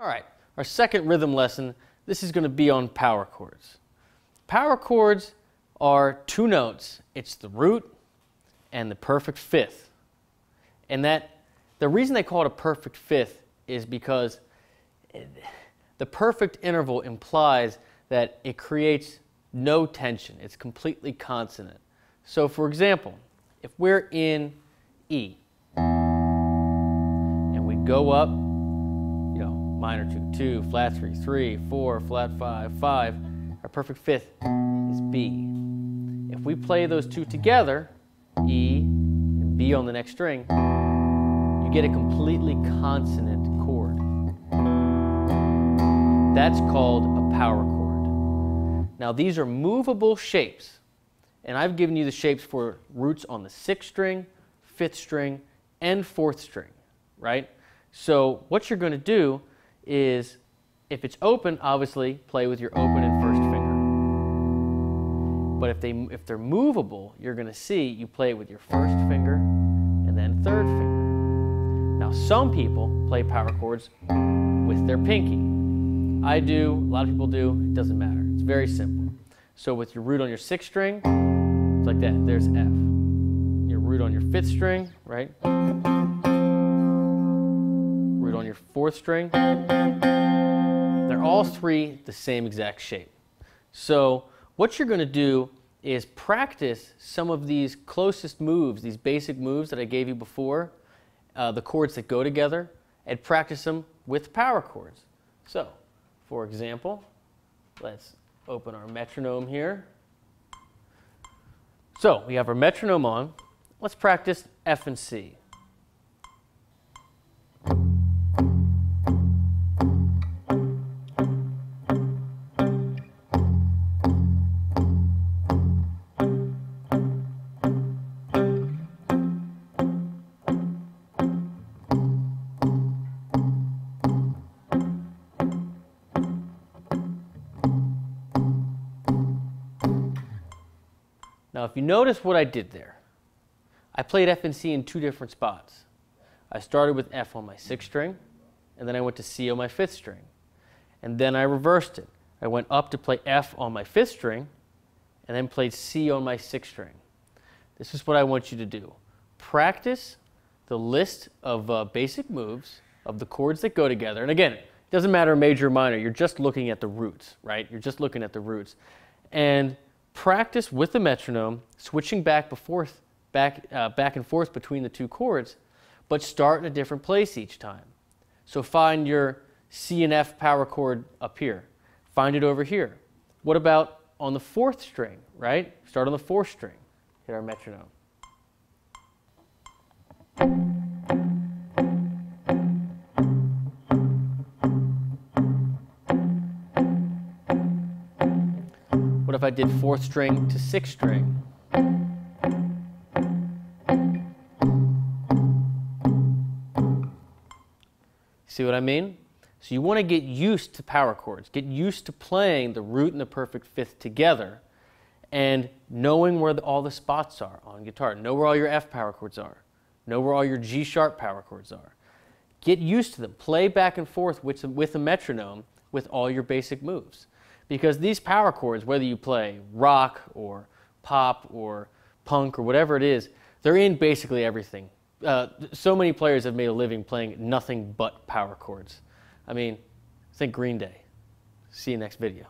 All right, our second rhythm lesson, this is going to be on power chords. Power chords are two notes. It's the root and the perfect fifth. And that the reason they call it a perfect fifth is because it, the perfect interval implies that it creates no tension. It's completely consonant. So for example, if we're in E and we go up minor 2, 2, flat 3, 3, 4, flat 5, 5. Our perfect fifth is B. If we play those two together, E and B on the next string, you get a completely consonant chord. That's called a power chord. Now these are movable shapes, and I've given you the shapes for roots on the sixth string, fifth string, and fourth string, right? So what you're going to do is if it's open, obviously play with your open and first finger. But if, they, if they're movable, you're going to see you play with your first finger and then third finger. Now some people play power chords with their pinky. I do, a lot of people do, it doesn't matter. It's very simple. So with your root on your sixth string, it's like that, there's F. Your root on your fifth string, right? On your fourth string. They're all three the same exact shape. So what you're going to do is practice some of these closest moves, these basic moves that I gave you before, uh, the chords that go together, and practice them with power chords. So, for example, let's open our metronome here. So, we have our metronome on. Let's practice F and C. Now, if you notice what I did there, I played F and C in two different spots. I started with F on my sixth string, and then I went to C on my fifth string. And then I reversed it. I went up to play F on my fifth string, and then played C on my sixth string. This is what I want you to do. Practice the list of uh, basic moves of the chords that go together. And again, it doesn't matter major or minor. You're just looking at the roots, right? You're just looking at the roots. And practice with the metronome, switching back, back, uh, back and forth between the two chords, but start in a different place each time. So find your C and F power chord up here. Find it over here. What about on the fourth string, right? Start on the fourth string. Hit our metronome. If I did fourth string to sixth string? See what I mean? So you want to get used to power chords. Get used to playing the root and the perfect fifth together and knowing where the, all the spots are on guitar. Know where all your F power chords are. Know where all your G sharp power chords are. Get used to them. Play back and forth with, with a metronome with all your basic moves. Because these power chords, whether you play rock or pop or punk or whatever it is, they're in basically everything. Uh, so many players have made a living playing nothing but power chords. I mean, think Green Day. See you next video.